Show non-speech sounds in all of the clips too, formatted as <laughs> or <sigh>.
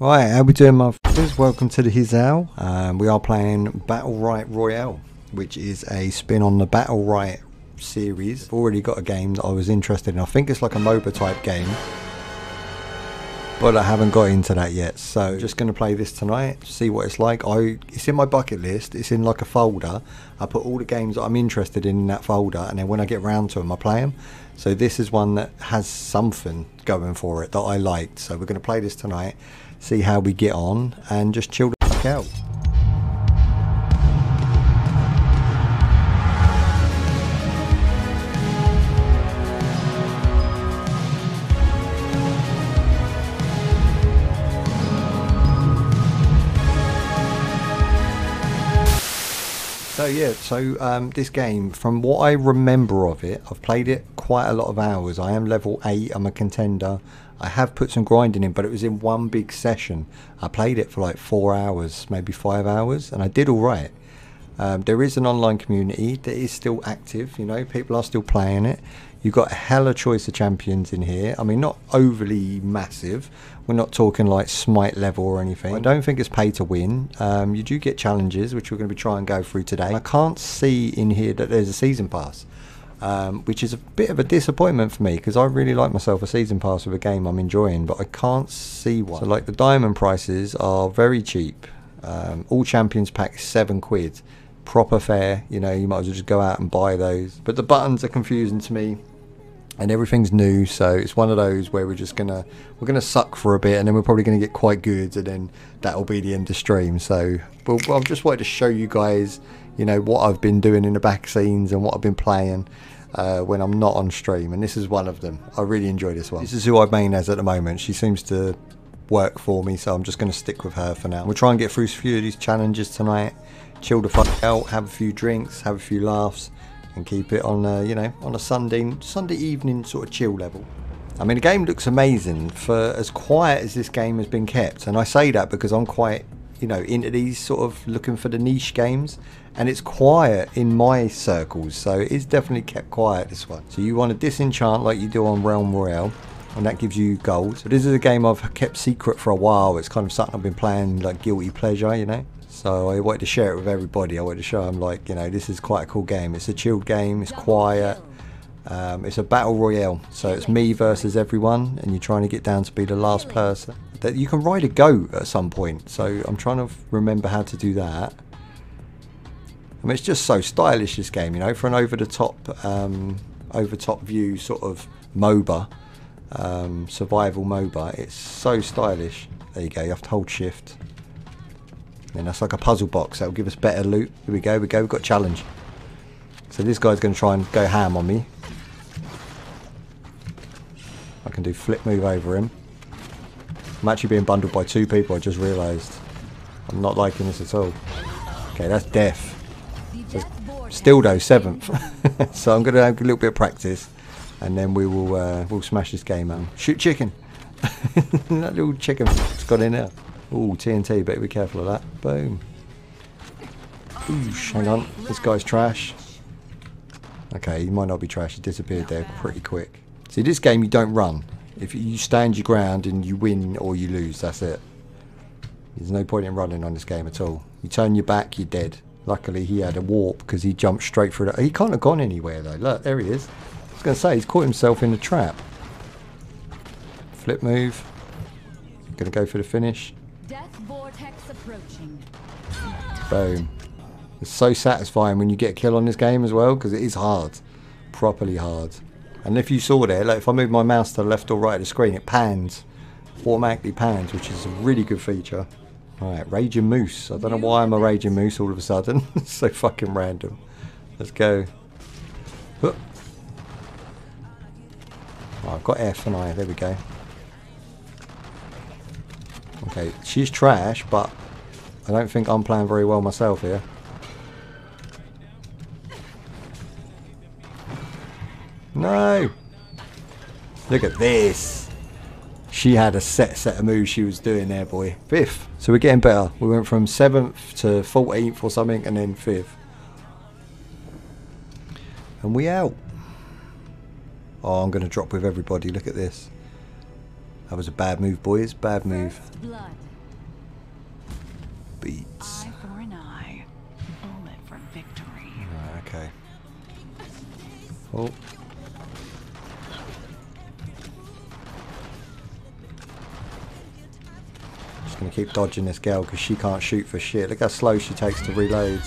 Right, how we doing, my motherfuckers? Welcome to the Hizal. Um, we are playing Battlerite Royale, which is a spin on the Battlerite series. I've already got a game that I was interested in. I think it's like a MOBA type game, but I haven't got into that yet. So just going to play this tonight, see what it's like. I It's in my bucket list. It's in like a folder. I put all the games that I'm interested in in that folder, and then when I get round to them, I play them. So this is one that has something going for it that I liked. So we're going to play this tonight see how we get on, and just chill the fuck out. So yeah, so um, this game, from what I remember of it, I've played it quite a lot of hours. I am level 8, I'm a contender. I have put some grinding in, but it was in one big session. I played it for like 4 hours, maybe 5 hours, and I did alright. Um, there is an online community that is still active, you know, people are still playing it. You've got a hella choice of champions in here. I mean, not overly massive. We're not talking like Smite level or anything. I don't think it's pay to win. Um, you do get challenges, which we're going to be trying to go through today. I can't see in here that there's a season pass, um, which is a bit of a disappointment for me because I really like myself a season pass with a game I'm enjoying, but I can't see one. So like the diamond prices are very cheap. Um, all champions pack seven quid proper fare. You know, you might as well just go out and buy those. But the buttons are confusing to me and everything's new so it's one of those where we're just gonna we're gonna suck for a bit and then we're probably gonna get quite good and then that'll be the end of stream so well, I've just wanted to show you guys you know what I've been doing in the back scenes and what I've been playing uh, when I'm not on stream and this is one of them. I really enjoy this one. This is who I've main as at the moment. She seems to work for me so I'm just going to stick with her for now. We'll try and get through a few of these challenges tonight chill the fuck out have a few drinks have a few laughs and keep it on a, you know on a Sunday Sunday evening sort of chill level. I mean the game looks amazing for as quiet as this game has been kept and I say that because I'm quite you know into these sort of looking for the niche games and it's quiet in my circles so it is definitely kept quiet this one. So you want to disenchant like you do on Realm Royale and that gives you gold. So this is a game I've kept secret for a while. It's kind of something I've been playing like guilty pleasure, you know. So I wanted to share it with everybody. I wanted to show them like, you know, this is quite a cool game. It's a chilled game. It's quiet. Um, it's a battle royale. So it's me versus everyone and you're trying to get down to be the last person. That You can ride a goat at some point. So I'm trying to remember how to do that. I mean, it's just so stylish, this game, you know, for an over-the-top um, over-top view sort of MOBA, um, survival MOBA. It's so stylish. There you go, you have to hold shift. And that's like a puzzle box. That'll give us better loot. Here we go. Here we go. We've got challenge. So this guy's going to try and go ham on me. I can do flip move over him. I'm actually being bundled by two people. I just realised. I'm not liking this at all. Okay, that's death. So still though, seventh. <laughs> so I'm going to have a little bit of practice. And then we will uh, we'll smash this game out. Shoot chicken. <laughs> that little chicken's got in there. Ooh, TNT, better be careful of that. Boom. Oosh, hang on. This guy's trash. Okay, he might not be trash. He disappeared there pretty quick. See, this game you don't run. If you stand your ground and you win or you lose, that's it. There's no point in running on this game at all. You turn your back, you're dead. Luckily, he had a warp because he jumped straight through it. He can't have gone anywhere, though. Look, there he is. I was going to say, he's caught himself in the trap. Flip move. Going to go for the finish. Death vortex approaching. Boom. It's so satisfying when you get a kill on this game as well because it is hard. Properly hard. And if you saw there, like if I move my mouse to the left or right of the screen, it pans. Automatically pans, which is a really good feature. Alright, Raging Moose. I don't know why I'm a Raging Moose all of a sudden. <laughs> it's so fucking random. Let's go. Oh, I've got F and I. There we go. Okay, she's trash, but I don't think I'm playing very well myself here. No! Look at this! She had a set set of moves she was doing there, boy. Fifth. So we're getting better. We went from 7th to 14th or something, and then 5th. And we out. Oh, I'm going to drop with everybody. Look at this. That was a bad move, boys. Bad move. beats. Eye for an eye. Bullet for victory. Right, okay. Oh. Just gonna keep dodging this girl because she can't shoot for shit. Look how slow she takes to reload.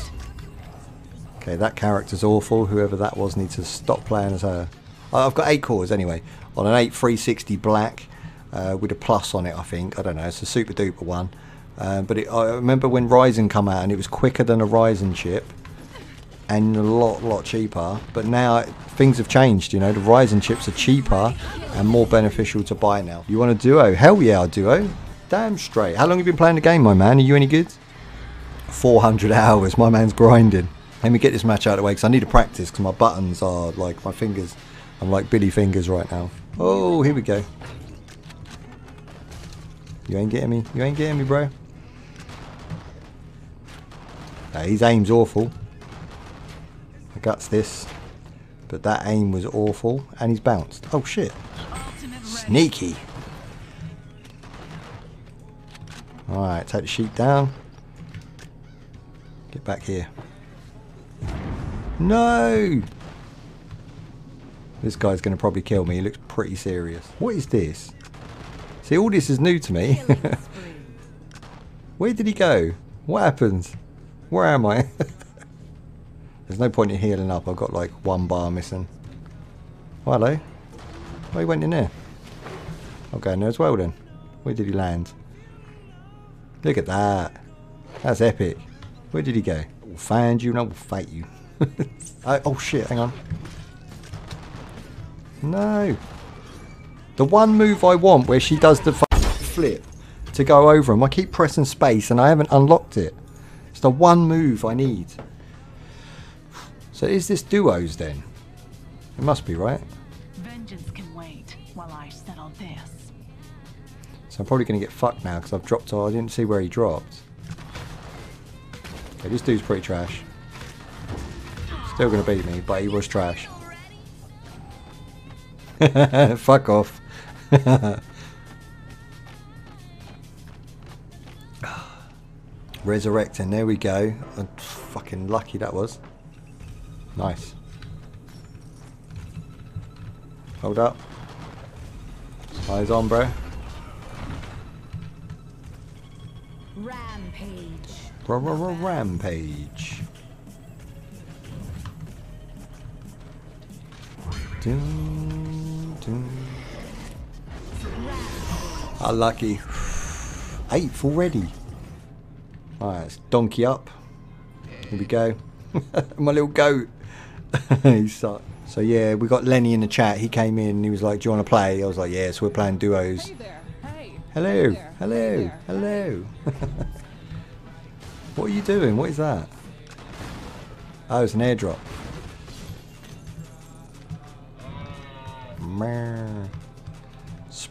Okay, that character's awful. Whoever that was needs to stop playing as her. I've got eight cores anyway. On an 8 360 black uh, with a plus on it, I think. I don't know. It's a super duper one. Um, but it, I remember when Ryzen come out and it was quicker than a Ryzen chip and a lot, lot cheaper. But now things have changed. You know, the Ryzen chips are cheaper and more beneficial to buy now. You want a Duo? Hell yeah, a Duo. Damn straight. How long have you been playing the game, my man? Are you any good? 400 <laughs> hours. My man's grinding. Let me get this match out of the way because I need to practice because my buttons are like my fingers. I'm like Billy Fingers right now. Oh, here we go. You ain't getting me. You ain't getting me, bro. His aim's awful. Guts this. But that aim was awful. And he's bounced. Oh, shit. Sneaky. Alright, take the sheet down. Get back here. No! This guy's going to probably kill me. He looks pretty serious. What is this? See, all this is new to me. <laughs> Where did he go? What happens? Where am I? <laughs> There's no point in healing up. I've got like one bar missing. Oh, hello. Oh, he went in there. I'll go in there as well then. Where did he land? Look at that. That's epic. Where did he go? We'll find you and I will fight you. <laughs> oh, oh shit, hang on. No. The one move I want where she does the flip to go over him. I keep pressing space and I haven't unlocked it. It's the one move I need. So is this duos then? It must be, right? Vengeance can wait while I settle this. So I'm probably going to get fucked now because I've dropped. Oh, I didn't see where he dropped. Okay, this dude's pretty trash. Still going to beat me, but he was trash. <laughs> Fuck off. <laughs> Resurrecting, there we go. Uh, fucking lucky that was. Nice. Hold up. Eyes on, bro. Rampage. R -r -r Rampage. Dun, dun. Ah, Unlucky. Eighth already. Alright, let's donkey up. Here we go. <laughs> My little goat. <laughs> he sucked. So yeah, we got Lenny in the chat. He came in and he was like, Do you want to play? I was like, Yeah, so we're playing duos. Hey there. Hey. Hello, there. hello, Hey hello. <laughs> what are you doing? What is that? Oh, it's an airdrop.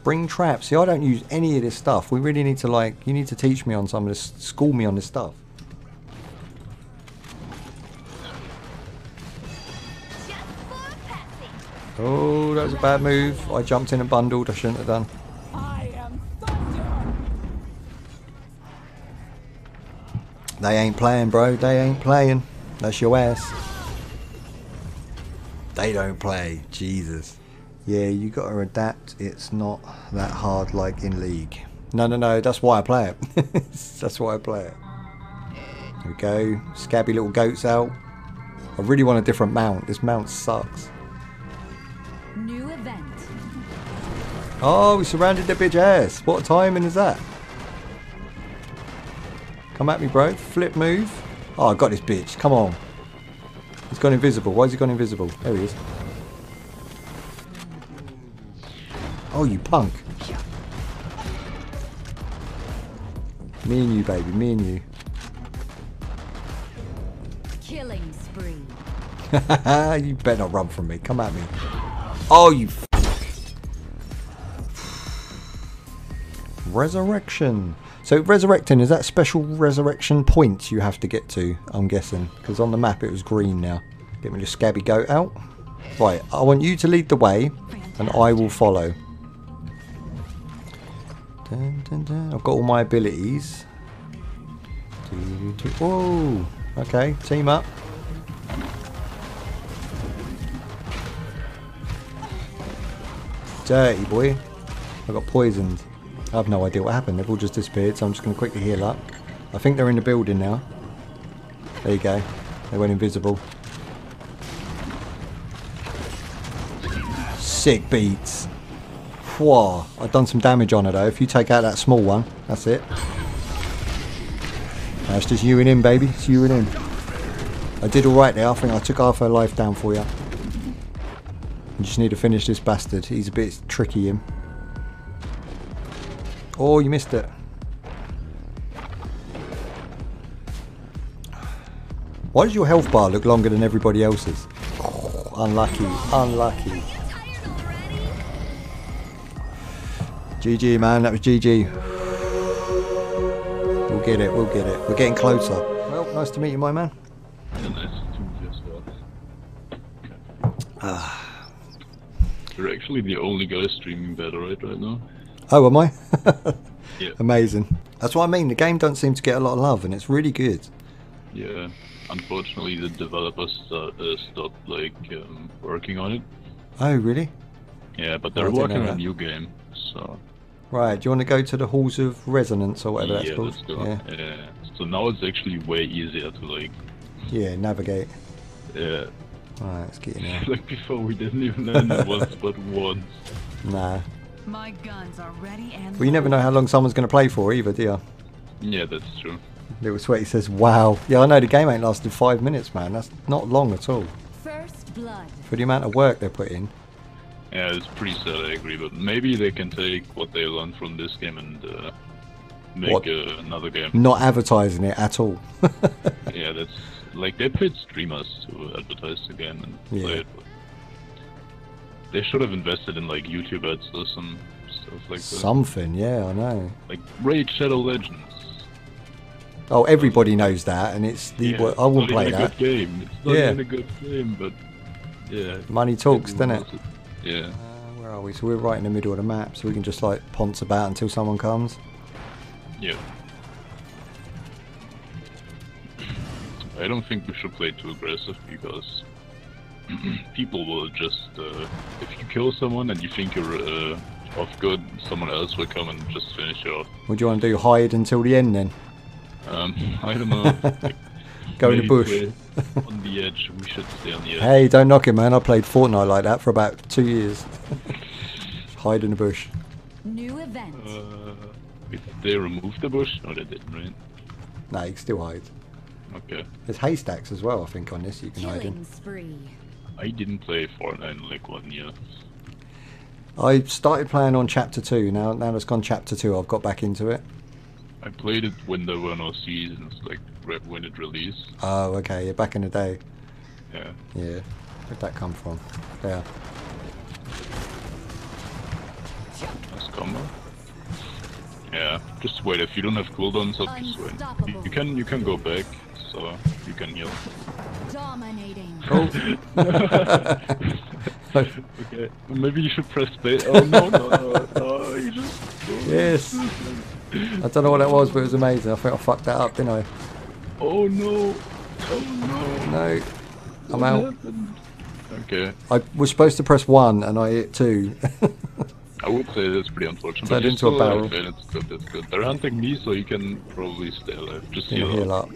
Spring trap. See, I don't use any of this stuff. We really need to like. You need to teach me on some of this. School me on this stuff. Oh, that was a bad move. I jumped in and bundled. I shouldn't have done. I am thunder. They ain't playing, bro. They ain't playing. That's your ass. They don't play. Jesus. Yeah, you got to adapt. It's not that hard like in League. No, no, no. That's why I play it. <laughs> that's why I play it. There we go. Scabby little goats out. I really want a different mount. This mount sucks. Oh, we surrounded the bitch ass. What timing is that? Come at me, bro. Flip move. Oh, I got this bitch. Come on. He's gone invisible. Why has he gone invisible? There he is. Oh, you punk. Me and you, baby. Me and you. Killing spree. <laughs> you better not run from me. Come at me. Oh, you. Resurrection. So resurrecting is that special resurrection point you have to get to? I'm guessing because on the map it was green now. Get me the scabby goat out. Right, I want you to lead the way, and I will follow. Dun, dun, dun. I've got all my abilities. Whoa. Okay, team up. Dirty boy. I got poisoned. I have no idea what happened. They've all just disappeared, so I'm just going to quickly heal up. I think they're in the building now. There you go. They went invisible. Sick beats. Whoa. I've done some damage on her though. If you take out that small one, that's it. That's just you and him, baby. It's you and him. I did alright there. I think I took half her life down for you. You just need to finish this bastard. He's a bit tricky, him. Oh, you missed it. Why does your health bar look longer than everybody else's? Oh, <sighs> unlucky, unlucky. GG, man. That was GG. We'll get it. We'll get it. We're getting closer. Well, nice to meet you, my man. You're actually the only guy streaming Battlerite right now. Oh, am I? Yeah. <laughs> Amazing. That's what I mean. The game doesn't seem to get a lot of love, and it's really good. Yeah. Unfortunately, the developers start, uh, stopped like um, working on it. Oh, really? Yeah, but they're working on a new game. So Right. Do you want to go to the Halls of Resonance or whatever that's called? Yeah. Yeah. So now it's actually way easier to like. Yeah. Navigate. Yeah. Right. Let's get in <laughs> there. like before, we didn't even land it once, <laughs> but once. Nah. My guns are ready and Well, you never know how long someone's going to play for either, do you? Yeah, that's true. Little Sweaty says, "Wow." Yeah, I know the game ain't lasted five minutes, man. That's not long at all First blood. for the amount of work they put in. Yeah, it's pretty sad. I agree, but maybe they can take what they learned from this game and uh, make What? uh, another game. Not advertising it at all. <laughs> Yeah, that's like they paid streamers to advertise the game and Yeah. play it. They should have invested in like YouTube ads or some stuff like that. Something, yeah, I know. Like Raid Shadow Legends. Oh, everybody knows that, and it's the. Yeah, I wouldn't not play even that. a good game. It's not Yeah. even a good game, but yeah. Money talks, doesn't it? Yeah. Uh, where are we? So we're right in the middle of the map, so we can just like ponce about until someone comes. Yeah. I don't think we should play too aggressive because <clears throat> people will just uh, if you kill someone and you think you're uh, off good, someone else will come and just finish you off. What do you want to do? Hide until the end then? Um, <laughs> I don't know. like, Go in the bush. on the edge. We should stay on the edge. Hey, don't knock it, man. I played Fortnite like that for about two years. <laughs> Hide in the bush. New event. Uh, wait, did they removed the bush? No, they didn't, right? No, you can still hide. Okay. There's haystacks as well, I think, on this you can hide Killing in. spree. I didn't play Fortnite in like one year. I started playing on chapter two. Now, now it's gone chapter two. I've got back into it. I played it when there were no seasons, like re- when it released. Oh, okay. Yeah, back in the day. Yeah. Yeah. Where'd that come from? Yeah. Nice combo. Yeah, just wait. If you don't have cooldowns, up, just wait. You, you can you can go back, so you can heal. Dominating. <laughs> Oh. Okay, maybe you should press space. Oh no no no! no you just. yes. I don't know what that was, but it was amazing. I think I fucked that up, didn't I? Oh no! Oh no! No. I'm out. happened? Okay, I was supposed to press one and I hit two. I would say that's pretty unfortunate. Turned into a barrel. alive, and it's good. That's good. They're hunting me, so you can probably stay alive. Just heal, heal up. up.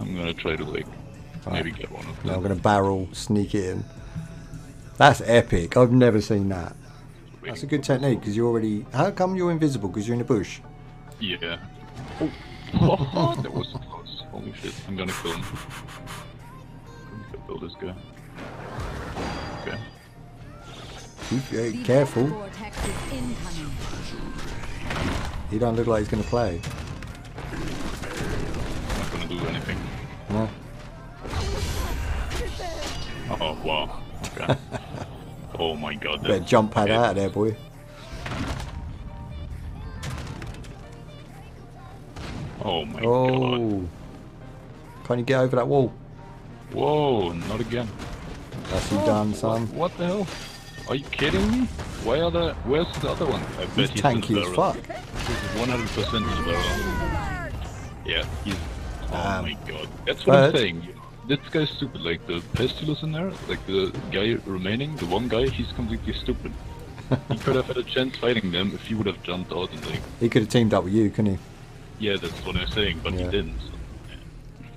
I'm gonna try to like maybe get one of Now I'm gonna barrel, sneak it in. That's epic. I've never seen that. That's a good technique because you're already. How come you're invisible? Because you're in the bush. Yeah. Oh, that was <laughs> close. Holy shit! I'm gonna kill him. I'm gonna kill this guy. Okay. Uh, careful. Vortex is incoming. He don't look like he's gonna play. I'm not gonna do anything. My god. Better jump pad out of there, boy. Oh my god. Oh. Can't you get over that wall? Whoa! Not again. That's you done, son. What the hell? Are you kidding me? Why are the? Where's the other one? I He's bet he's tanky as fuck. He's 100% in the. Yeah, he's. Oh Um, my god. That's what I'm saying. This guy's stupid. Like the Pestilus in there, like the guy remaining, the one guy, he's completely stupid. he could have had a chance fighting them if he would have jumped out and like. He could have teamed up with you, couldn't he? Yeah, that's what I'm saying, but Yeah. he didn't. So,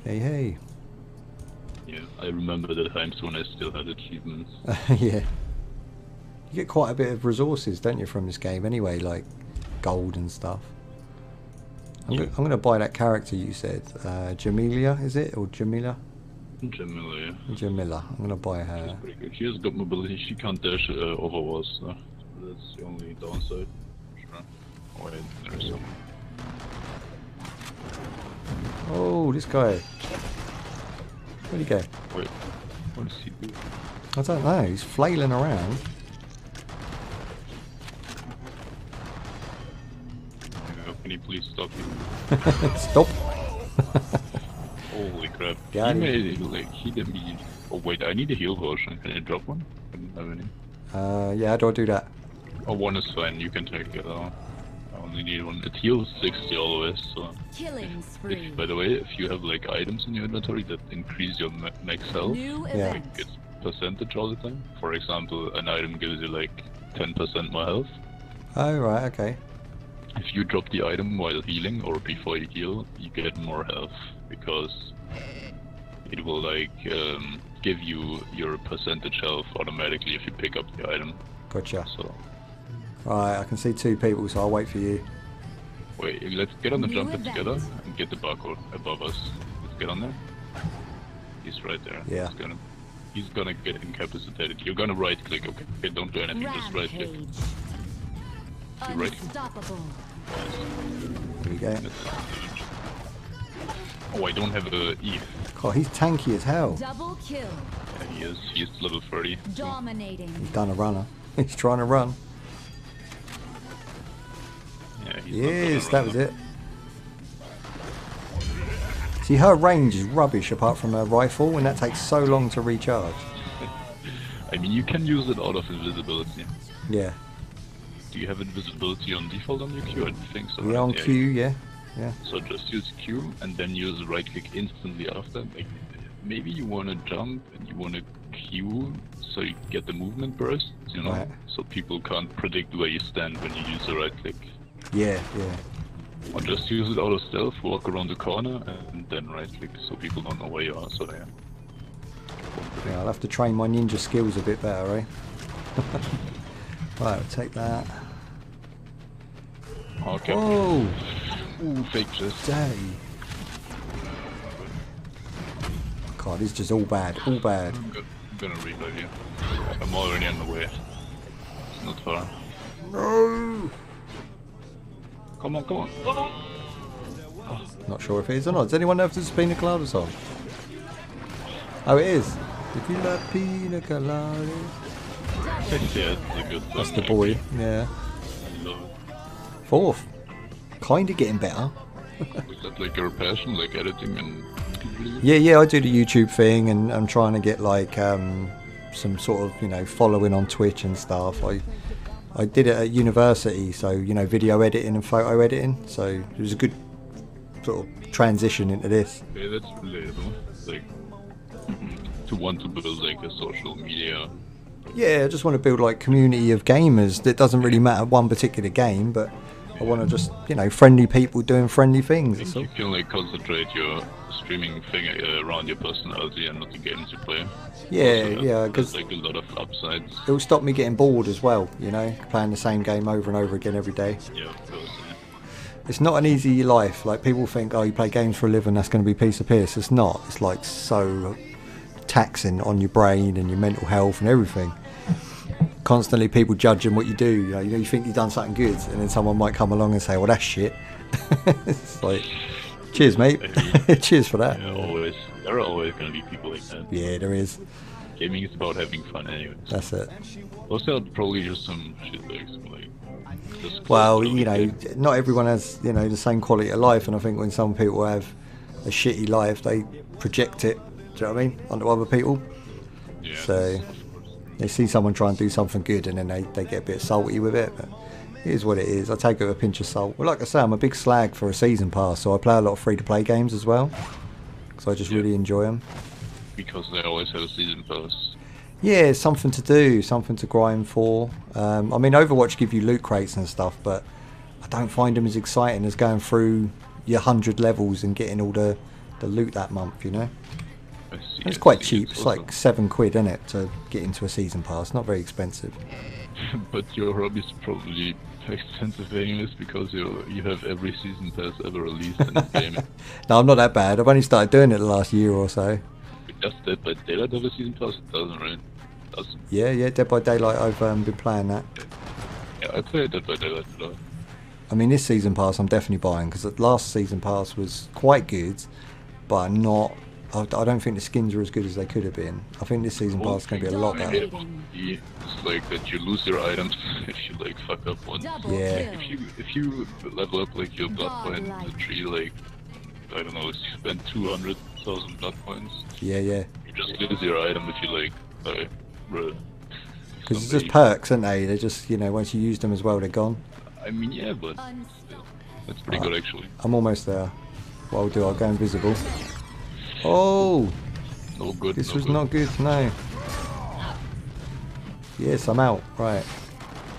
Hey, hey. yeah, I remember the times when I still had achievements. <laughs> yeah. You get quite a bit of resources, don't you, from this game anyway, like gold and stuff. I'm, Yeah. going to buy that character you said. Uh, Jamelia, is it? Or Jamila? Generally, yeah. Jamila. I'm going to buy She's her. pretty good. She has good mobility. She can't dash uh, over walls, so that's the only downside. Sure. Oh, wait, there's some. Oh, this guy. Where'd he go? Wait, what does he do? I don't know. He's flailing around. Can you please stop him? <laughs> Stop. Holy crap. Got he him. made it like he did me. Oh wait, I need a heal potion. Can I drop one? I don't have any. Uh, yeah, how don't do that? Oh, one is fine. You can take it. Uh, I only need one. It heals 60 always. So, Killing spree. if, by the way, if you have like items in your inventory that increase your max health, New Yeah. like it's percentage all the time. For example, an item gives you like 10% more health. Oh, right, okay. If you drop the item while healing or before you heal, you get more health because it will like um, give you your percentage health automatically if you pick up the item. Gotcha. So Right, I can see two people, so I'll wait for you. wait, let's get on the jumper together and get the barcode above us. Let's get on there. He's right there. Yeah. He's gonna, he's gonna get incapacitated. You're gonna right click. Okay, okay don't do anything. Just right click. Rampage. You right? Unstoppable. Here we go. Oh, I don't have a E. God, he's tanky as hell. Double kill. Yeah, he is. He's level 30. Dominating. He's done a runner. <laughs> He's trying to run. Yeah, he's not Yes, that was it. See, her range is rubbish apart from her rifle, and that takes so long to recharge. <laughs> I mean, you can use it out of invisibility. Yeah. Do you have invisibility on default on your Q? I don't think so. Yeah, right? on Q, yeah. Yeah. So just use Q and then use right click instantly after. Like, maybe you want to jump and you want to Q so you get the movement burst, you know? Right. So people can't predict where you stand when you use the right click. Yeah, yeah. Or just use it out of stealth, walk around the corner and then right click so people don't know where you are. So they Yeah, I'll have to train my ninja skills a bit better, eh? <laughs> right, I'll take that. Okay. Oh, Ooh, fake chest. day. God, it's just all bad, all bad. I'm go- I'm gonna reload you. I'm already on the way. It's not far. No! Come on, come on. Come on. Not sure if it is or not. Does anyone know if there's a pina colada song? Oh, it is. If you love pina coladas. <laughs> yeah, it's a good song. That's the boy, yeah. I love Kinda getting better. Is that like your passion, like editing and <laughs> Yeah, yeah, I do the YouTube thing and I'm trying to get like um, some sort of, you know, following on Twitch and stuff. I I did it at university, so, you know, video editing and photo editing. So it was a good sort of transition into this. Yeah, that's relatable. Like <laughs> to want to build like a social media. Yeah, I just want to build like community of gamers. It doesn't really matter one particular game, but I want to just, you know, friendly people doing friendly things. That's all. You can like concentrate your streaming thing uh, around your personality and not the games you play. Yeah, So yeah, because like a lot of upsides. it will stop me getting bored as well, you know, playing the same game over and over again every day. Yeah, of course. Yeah. It's not an easy life. Like people think, oh, you play games for a living, that's going to be piece of piss. It's not. It's like so taxing on your brain and your mental health and everything. Constantly, people judging what you do. You know, you know, you think you've done something good, and then someone might come along and say, "Well, that's shit." <laughs> it's like, cheers, mate. <laughs> cheers for that. Yeah, always. There are always gonna be people like that. Yeah, there is. Gaming is about having fun, anyway. That's it. Also, probably just some shitbags, like. Just Well, you know, not everyone has you know the same quality of life, and I think when some people have a shitty life, they project it. Do you know what I mean onto other people? Yeah. So they see someone try and do something good, and then they, they get a bit salty with it. But it is what it is. I take it with a pinch of salt. Well, like I say, I'm a big slag for a season pass, so I play a lot of free-to-play games as well. So I just Yeah. really enjoy them. Because they always have a season pass. Yeah, something to do, something to grind for. Um, I mean, Overwatch give you loot crates and stuff, but I don't find them as exciting as going through your hundred levels and getting all the, the loot that month. You know, I see. it's quite cheap. It's like seven quid, isn't it, to get into a season pass? Not very expensive. <laughs> but your hobby is probably expensive anyways because you you have every season pass ever released in the game. <laughs> No, I'm not that bad. I've only started doing it the last year or so. Just that, but Daylight have a season pass. It doesn't, right? Does. Yeah, yeah, Dead by Daylight. I've um, been playing that. Yeah, I played Dead by Daylight a lot. I mean, this season pass I'm definitely buying because the last season pass was quite good, but not. I, I don't think the skins are as good as they could have been. I think this season pass is going to be a lot better. Yeah, It's like that you lose your items <laughs> if you like fuck up one. Double Yeah. kill. If you if you level up like your blood point Godlike. the tree like I don't know, if you spend two hundred thousand blood points, Yeah, yeah. you just lose your item if you like die. Bruh. Because it's just perks, aren't they? They're just, you know, once you use them as well, they're gone. I mean yeah, but Unstoppable. that's pretty good uh, actually. I'm almost there. What I'll do, I'll go invisible. Oh, No good. this no was good. not good, no. Yes, I'm out. Right.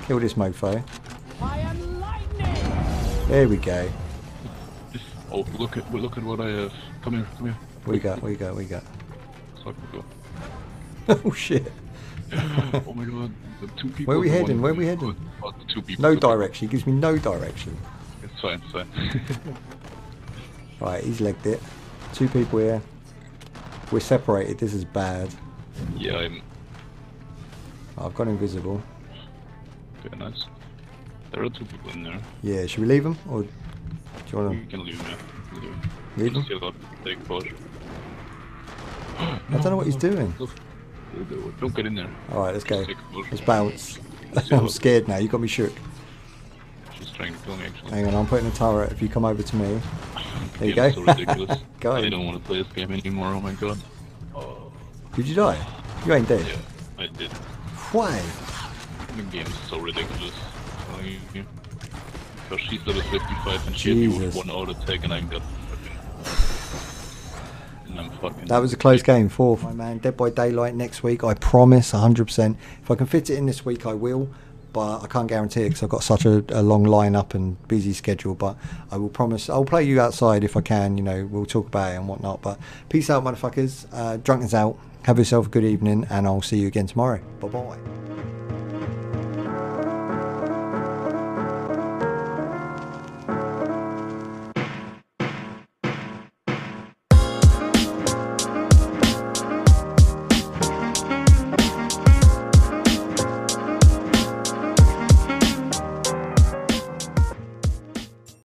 Kill this mofo. I am. There we go. Oh look at look at what I have. Come here, come here. We got, we got, we got. <laughs> Oh shit. <laughs> oh my god, the two people. Where are we heading? Where are we heading? The two people. No direction. He gives me no direction. It's fine, it's fine. <laughs> Right, he's legged it. Two people here. We're separated. This is bad. yeah, I'm I've gone invisible. very nice. There are two people in there. Yeah, should we leave him or do you want You to? can leave me. Leave, Leave him? heal take push. I don't know what he's doing. Don't get in there. All right, let's go. Just take a push. Let's bounce. <laughs> I'm scared now. You got me shook. She's trying to kill me actually. Hang on, I'm putting a turret. If you come over to me, there you go. So ridiculous. <laughs> Go I don't want to play this game anymore. Oh my god. Did you die? You ain't dead. Yeah, I did. Why? The game is so ridiculous. Telling you. Because she's level 55 and she hit me Jesus. with one auto attack and I got fucking. And I'm fucking. That was a close game. Fourth. My man, Dead by Daylight next week. I promise, 100%. If I can fit it in this week, I will. But I can't guarantee it because I've got such a, a long lineup and busy schedule. But I will promise I'll play you outside if I can. You know, we'll talk about it and whatnot. But peace out, motherfuckers. Uh, out. Have yourself a good evening, and I'll see you again tomorrow. Bye bye.